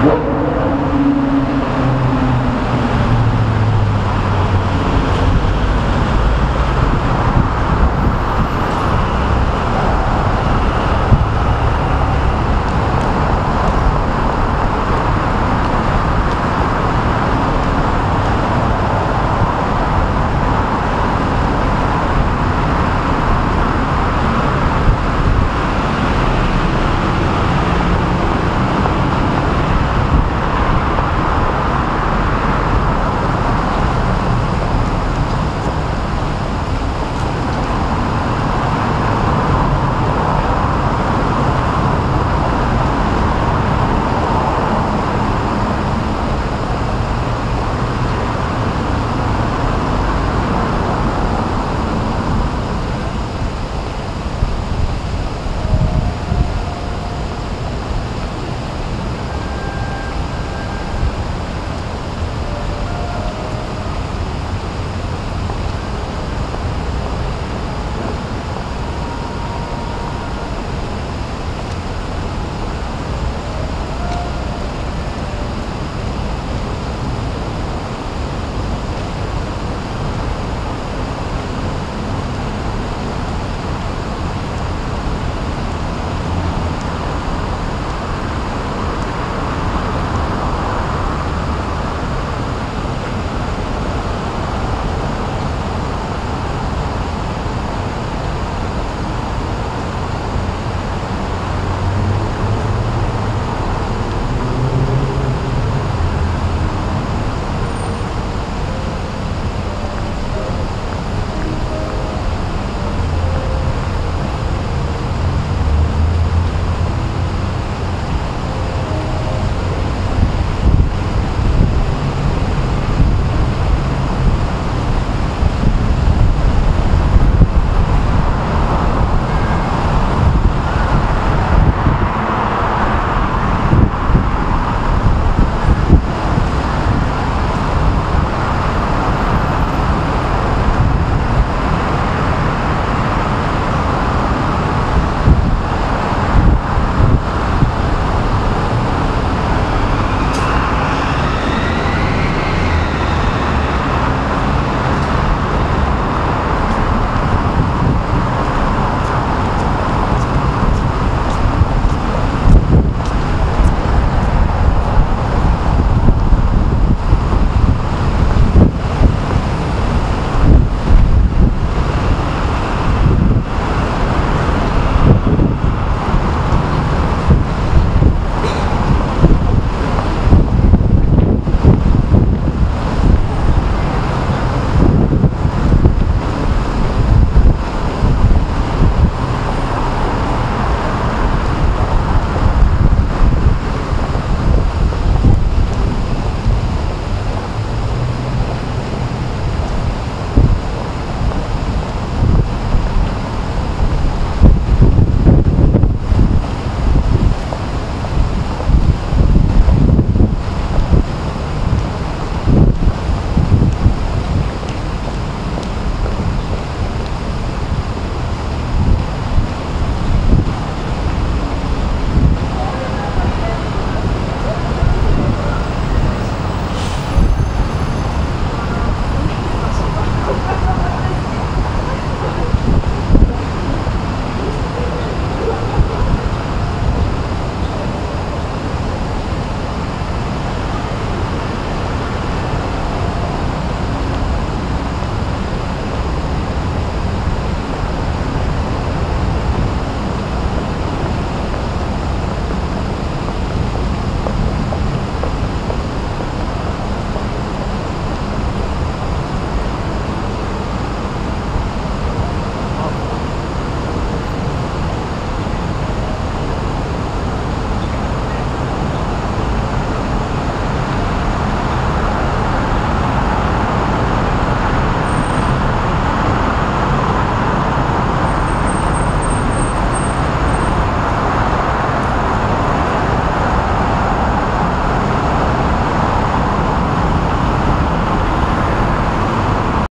What?